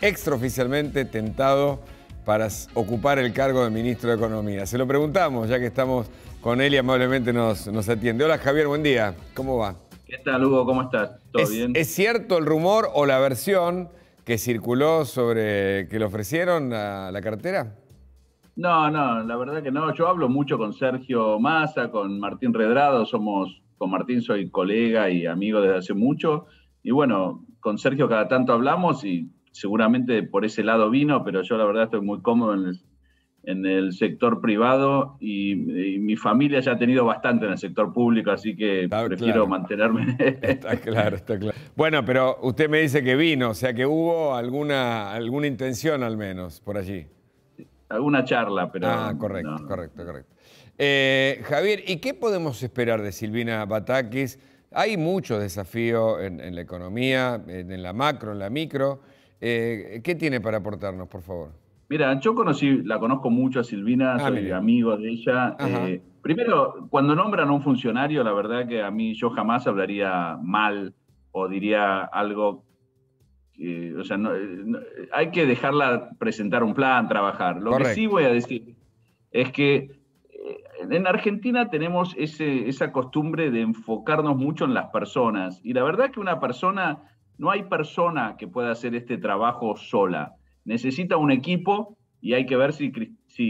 extraoficialmente tentado para ocupar el cargo de ministro de Economía? Se lo preguntamos, ya que estamos con él y amablemente nos, nos atiende. Hola Javier, buen día. ¿Cómo va? ¿Qué tal, Hugo? ¿Cómo estás? ¿Todo ¿Es, bien? ¿Es cierto el rumor o la versión que circuló sobre que le ofrecieron a la cartera? No, no, la verdad que no. Yo hablo mucho con Sergio Massa, con Martín Redrado, somos, con Martín soy colega y amigo desde hace mucho. Y bueno, con Sergio cada tanto hablamos y seguramente por ese lado vino, pero yo la verdad estoy muy cómodo en el, en el sector privado y, y, mi familia ya ha tenido bastante en el sector público, así que Está prefiero claro. mantenerme. Está claro, está claro. Bueno, pero usted me dice que vino, o sea que hubo alguna, alguna intención al menos por allí. Alguna charla, pero. ah, correcto, no. correcto, correcto. Eh, Javier, ¿y qué podemos esperar de Silvina Batakis? Hay muchos desafíos en, en la economía, en, en la macro, en la micro. Eh, ¿Qué tiene para aportarnos, por favor? Mira, yo conocí, la conozco mucho a Silvina, Ah, soy amigo de ella. Eh, primero, cuando nombran a un funcionario, la verdad que a mí yo jamás hablaría mal o diría algo. que- o sea, no- no- hay que dejarla presentar un plan, trabajar. Lo Correcto. que sí voy a decir es que eh, en Argentina tenemos ese- esa costumbre de enfocarnos mucho en las personas. Y la verdad que una persona, no hay persona que pueda hacer este trabajo sola. Necesita un equipo y hay que ver si,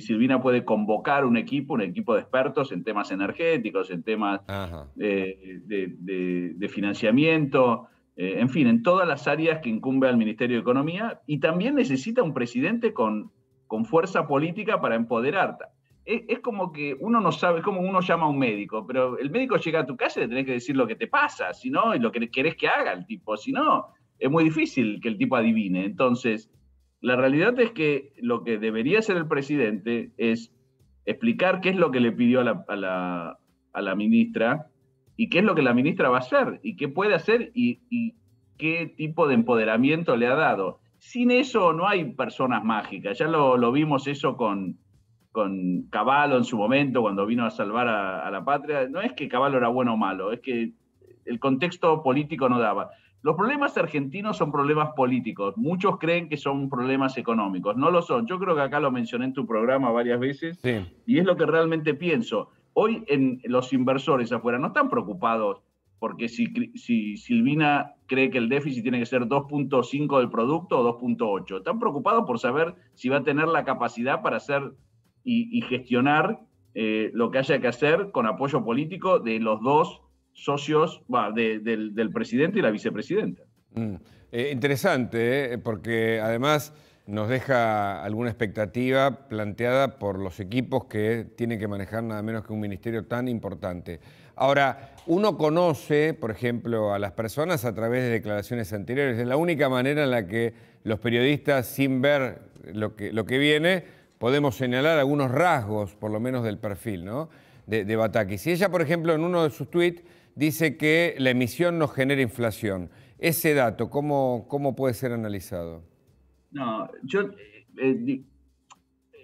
Silvina puede convocar un equipo, un equipo de expertos en temas energéticos, en temas eh, de, de- de financiamiento, eh, en fin, en todas las áreas que incumbe al Ministerio de Economía y también necesita un presidente con, con fuerza política para empoderar. Es, como que uno no sabe, es como uno llama a un médico, pero el médico llega a tu casa y le tenés que decir lo que te pasa, si no, y lo que querés que haga el tipo, si no, es muy difícil que el tipo adivine. Entonces, la realidad es que lo que debería hacer el presidente es explicar qué es lo que le pidió a la, a la- a la ministra y qué es lo que la ministra va a hacer y qué puede hacer y, qué tipo de empoderamiento le ha dado. Sin eso no hay personas mágicas. Ya lo vimos eso con, con Caballo en su momento, cuando vino a salvar a, a la patria. No es que Caballo era bueno o malo, es que el contexto político no daba. Los problemas argentinos son problemas políticos. Muchos creen que son problemas económicos. No lo son. Yo creo que acá lo mencioné en tu programa varias veces Sí. y es lo que realmente pienso. Hoy en los inversores afuera no están preocupados porque si, si Silvina cree que el déficit tiene que ser 2.5 del producto o 2.8. Están preocupados por saber si va a tener la capacidad para hacer y, gestionar eh, lo que haya que hacer con apoyo político de los dos socios, de- del, del presidente y la vicepresidenta. Mm. Eh, interesante, eh, porque además nos deja alguna expectativa planteada por los equipos que tienen que manejar nada menos que un ministerio tan importante. Ahora, uno conoce, por ejemplo, a las personas a través de declaraciones anteriores. Es la única manera en la que los periodistas, sin ver lo que, lo que viene, podemos señalar algunos rasgos, por lo menos del perfil, ¿no? De, de Bataki. Si ella, por ejemplo, en uno de sus tweets dice que la emisión no genera inflación. Ese dato, ¿cómo, cómo puede ser analizado? No, yo eh, eh,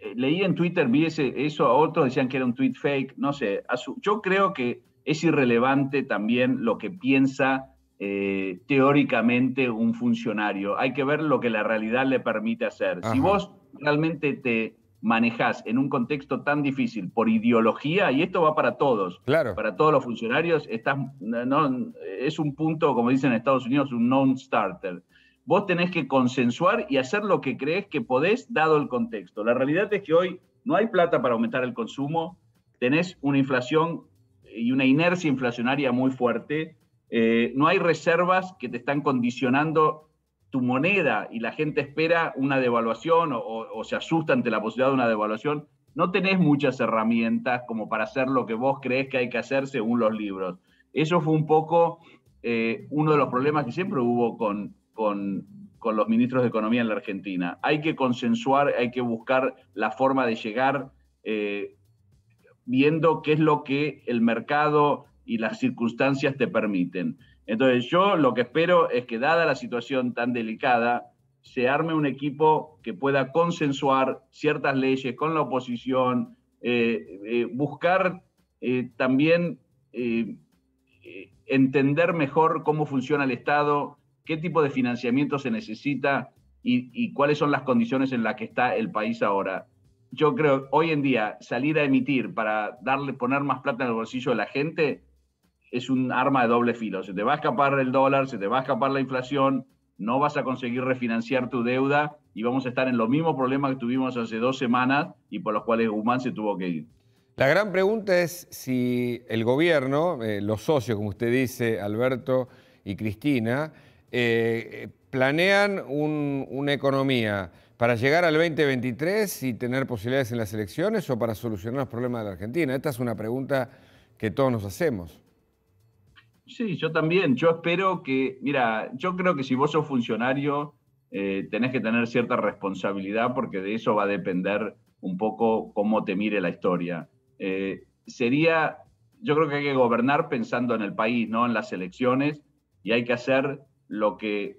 eh, leí en Twitter, vi ese, eso, otros decían que era un tweet fake, no sé. a su- yo creo que es irrelevante también lo que piensa eh, teóricamente un funcionario. Hay que ver lo que la realidad le permite hacer. Ajá. Si vos realmente te manejás en un contexto tan difícil por ideología, y esto va para todos, Claro. para todos los funcionarios, estás, no, es un punto, como dicen en Estados Unidos, un non-starter. Vos tenés que consensuar y hacer lo que crees que podés, dado el contexto. La realidad es que hoy no hay plata para aumentar el consumo, tenés una inflación y una inercia inflacionaria muy fuerte, eh, no hay reservas que te están condicionando tu moneda y la gente espera una devaluación o, se asusta ante la posibilidad de una devaluación, no tenés muchas herramientas como para hacer lo que vos crees que hay que hacer según los libros. Eso fue un poco eh, uno de los problemas que siempre hubo con, con, con los ministros de Economía en la Argentina. Hay que consensuar, hay que buscar la forma de llegar eh, viendo qué es lo que el mercado y las circunstancias te permiten. Entonces yo lo que espero es que dada la situación tan delicada, se arme un equipo que pueda consensuar ciertas leyes con la oposición, eh, eh, buscar eh, también eh, entender mejor cómo funciona el Estado, qué tipo de financiamiento se necesita y, cuáles son las condiciones en las que está el país ahora. Yo creo hoy en día salir a emitir para darle, poner más plata en el bolsillo de la gente es un arma de doble filo. Se te va a escapar el dólar, se te va a escapar la inflación, no vas a conseguir refinanciar tu deuda y vamos a estar en los mismos problemas que tuvimos hace dos semanas y por los cuales Guzmán se tuvo que ir. La gran pregunta es si el gobierno, eh, los socios, como usted dice, Alberto y Cristina, eh, planean una economía para llegar al 2023 y tener posibilidades en las elecciones o para solucionar los problemas de la Argentina. Esta es una pregunta que todos nos hacemos. Sí, yo también. Yo espero que, mira, yo creo que si vos sos funcionario, eh, tenés que tener cierta responsabilidad porque de eso va a depender un poco cómo te mire la historia. Eh, sería, yo creo que hay que gobernar pensando en el país, no en las elecciones, y hay que hacer lo que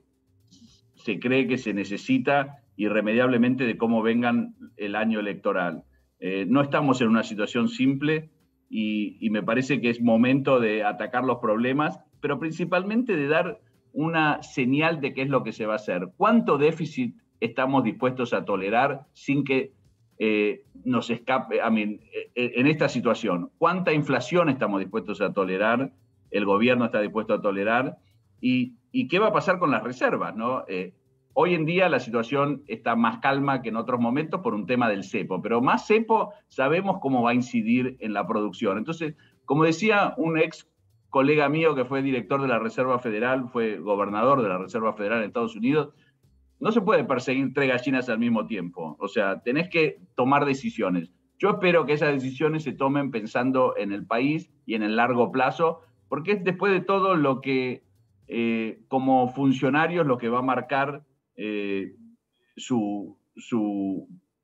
se cree que se necesita irremediablemente de cómo vengan el año electoral. Eh, no estamos en una situación simple y, me parece que es momento de atacar los problemas, pero principalmente de dar una señal de qué es lo que se va a hacer. ¿Cuánto déficit estamos dispuestos a tolerar sin que eh, nos escape, eh, en esta situación? ¿Cuánta inflación estamos dispuestos a tolerar? El gobierno está dispuesto a tolerar. ¿Y, qué va a pasar con las reservas? ¿no? Eh, hoy en día la situación está más calma que en otros momentos por un tema del cepo, pero más cepo sabemos cómo va a incidir en la producción. Entonces, como decía un ex colega mío que fue director de la Reserva Federal, fue gobernador de la Reserva Federal en Estados Unidos, no se puede perseguir tres gallinas al mismo tiempo. O sea, tenés que tomar decisiones. Yo espero que esas decisiones se tomen pensando en el país y en el largo plazo, porque es después de todo lo que eh, como funcionarios lo que va a marcar eh, su,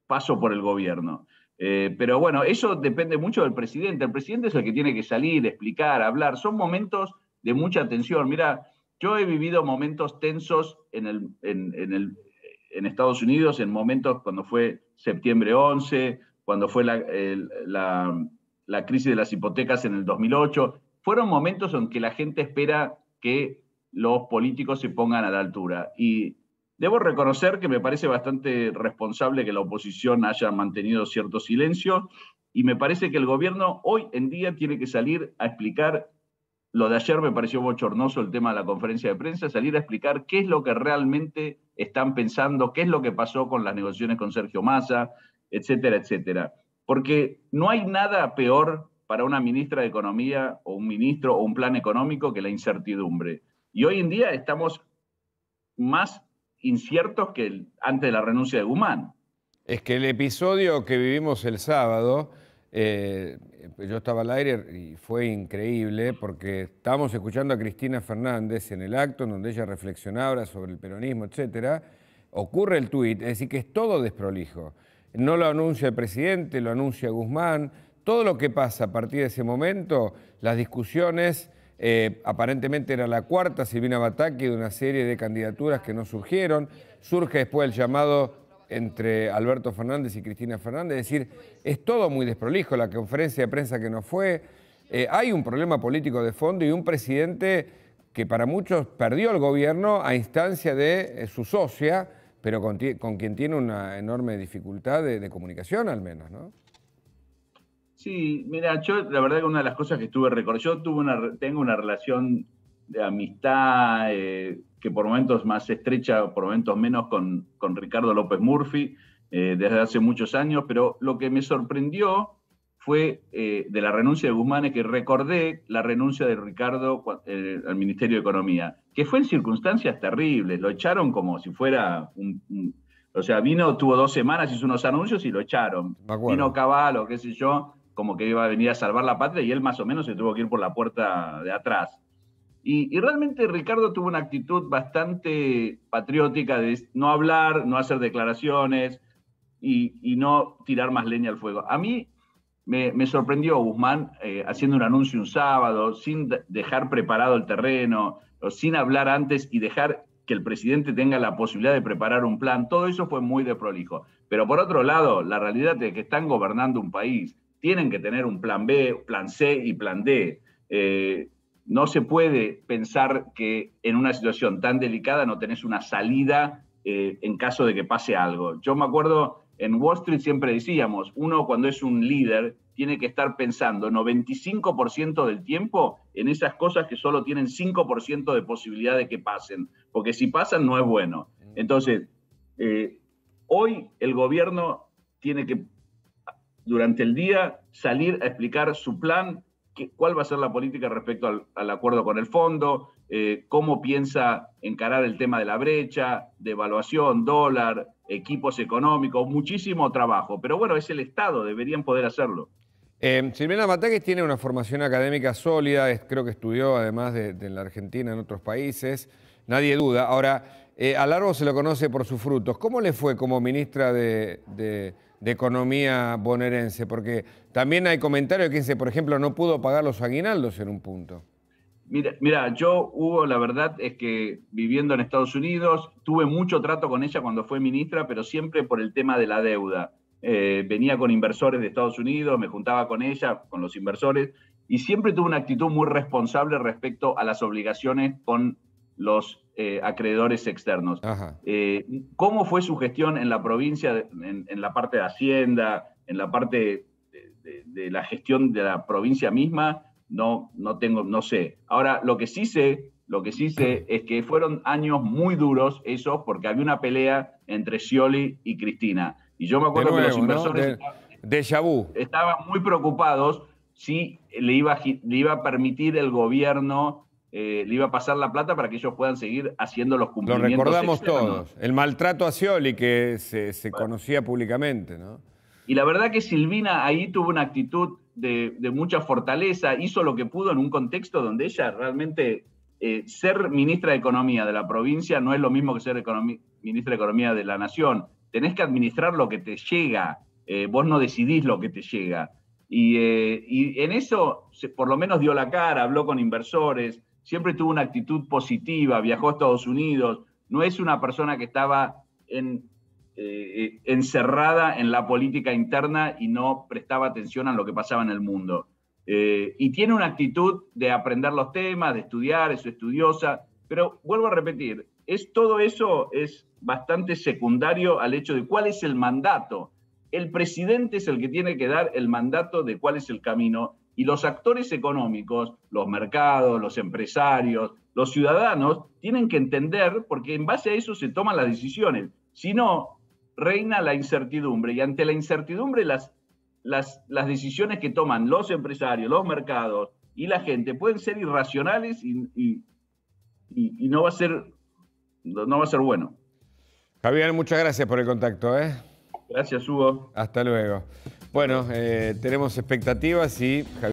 paso por el gobierno. Eh, pero bueno, eso depende mucho del presidente. El presidente es el que tiene que salir, explicar, hablar. Son momentos de mucha tensión. Mira, yo he vivido momentos tensos en, el, en, Estados Unidos, en momentos cuando fue septiembre 11, cuando fue la, la crisis de las hipotecas en el 2008. Fueron momentos en que la gente espera que los políticos se pongan a la altura. Y debo reconocer que me parece bastante responsable que la oposición haya mantenido cierto silencio y me parece que el gobierno hoy en día tiene que salir a explicar, lo de ayer me pareció bochornoso el tema de la conferencia de prensa, salir a explicar qué es lo que realmente están pensando, qué es lo que pasó con las negociaciones con Sergio Massa, etcétera, etcétera. Porque no hay nada peor para una ministra de Economía o un ministro o un plan económico que la incertidumbre. Y hoy en día estamos más inciertos que antes de la renuncia de Guzmán. Es que el episodio que vivimos el sábado, eh, yo estaba al aire y fue increíble porque estábamos escuchando a Cristina Fernández en el acto en donde ella reflexionaba sobre el peronismo, etcétera. Ocurre el tuit, es decir, que es todo desprolijo. No lo anuncia el presidente, lo anuncia Guzmán. Todo lo que pasa a partir de ese momento, las discusiones eh, aparentemente era la cuarta Silvina Bataki de una serie de candidaturas que no surgieron. Surge después el llamado entre Alberto Fernández y Cristina Fernández. Es decir, es todo muy desprolijo, la conferencia de prensa que no fue. Eh, hay un problema político de fondo y un presidente que para muchos perdió el gobierno a instancia de eh, su socia, pero con, quien tiene una enorme dificultad de, de comunicación al menos, ¿no? Sí, mira, yo la verdad que una de las cosas que estuve recordando, yo tuve una, tengo una relación de amistad eh, que por momentos más estrecha, por momentos menos con, con Ricardo López Murphy eh, desde hace muchos años, pero lo que me sorprendió fue eh, de la renuncia de Guzmán es que recordé la renuncia de Ricardo al Ministerio de Economía, que fue en circunstancias terribles, lo echaron como si fuera un, o sea, vino, tuvo dos semanas, hizo unos anuncios y lo echaron. Vino Caballo, qué sé yo, como que iba a venir a salvar la patria y él más o menos se tuvo que ir por la puerta de atrás. Y, realmente Ricardo tuvo una actitud bastante patriótica de no hablar, no hacer declaraciones y, no tirar más leña al fuego. A mí me, sorprendió Guzmán eh, haciendo un anuncio un sábado, sin dejar preparado el terreno, o sin hablar antes y dejar que el presidente tenga la posibilidad de preparar un plan. Todo eso fue muy de prolijo. Pero por otro lado, la realidad es que están gobernando un país tienen que tener un plan B, plan C y plan D. Eh, no se puede pensar que en una situación tan delicada no tenés una salida eh, en caso de que pase algo. Yo me acuerdo, en Wall Street siempre decíamos, uno cuando es un líder tiene que estar pensando 95% del tiempo en esas cosas que solo tienen 5% de posibilidad de que pasen, porque si pasan no es bueno. Entonces, eh, hoy el gobierno tiene que, durante el día, salir a explicar su plan, cuál va a ser la política respecto al, acuerdo con el fondo, eh, cómo piensa encarar el tema de la brecha, de evaluación, dólar, equipos económicos, muchísimo trabajo. Pero bueno, es el Estado, deberían poder hacerlo. Eh, Silvina Mataques tiene una formación académica sólida, creo que estudió además de, la Argentina, en otros países, nadie duda. Ahora, eh, a Largo se lo conoce por sus frutos. ¿Cómo le fue como ministra de economía bonaerense? Porque también hay comentarios que dice, por ejemplo, no pudo pagar los aguinaldos en un punto. Mira, mira, yo hubo, la verdad es que viviendo en Estados Unidos, tuve mucho trato con ella cuando fue ministra, pero siempre por el tema de la deuda. Eh, venía con inversores de Estados Unidos, me juntaba con ella, con los inversores, y siempre tuvo una actitud muy responsable respecto a las obligaciones con los eh, acreedores externos. Eh, ¿Cómo fue su gestión en la provincia, en, la parte de Hacienda, en la parte de, la gestión de la provincia misma? No, no tengo, no sé. Ahora, lo que sí sé, lo que sí sé es que fueron años muy duros esos, porque había una pelea entre Scioli y Cristina. Y yo me acuerdo que los inversores de, estaban muy preocupados si le iba, le iba a permitir el gobierno eh, le iba a pasar la plata para que ellos puedan seguir haciendo los cumplimientos. Lo recordamos todos. El maltrato a Scioli que se, conocía públicamente, ¿no? Y la verdad que Silvina ahí tuvo una actitud de, mucha fortaleza, hizo lo que pudo en un contexto donde ella realmente eh, ser ministra de Economía de la provincia no es lo mismo que ser ministra de Economía de la Nación. Tenés que administrar lo que te llega, eh, vos no decidís lo que te llega. Y, y, en eso, por lo menos dio la cara, habló con inversores, siempre tuvo una actitud positiva, viajó a Estados Unidos, no es una persona que estaba en, eh, encerrada en la política interna y no prestaba atención a lo que pasaba en el mundo. Eh, y tiene una actitud de aprender los temas, de estudiar, es estudiosa, pero vuelvo a repetir, es, todo eso es bastante secundario al hecho de cuál es el mandato. El presidente es el que tiene que dar el mandato de cuál es el camino y los actores económicos, los mercados, los empresarios, los ciudadanos, tienen que entender, porque en base a eso se toman las decisiones. Si no, reina la incertidumbre y ante la incertidumbre las, las, las decisiones que toman los empresarios, los mercados y la gente pueden ser irracionales y, y, no, va a ser, no va a ser bueno. Javier, muchas gracias por el contacto. ¿eh? Gracias, Hugo. Hasta luego. Bueno, eh, tenemos expectativas y...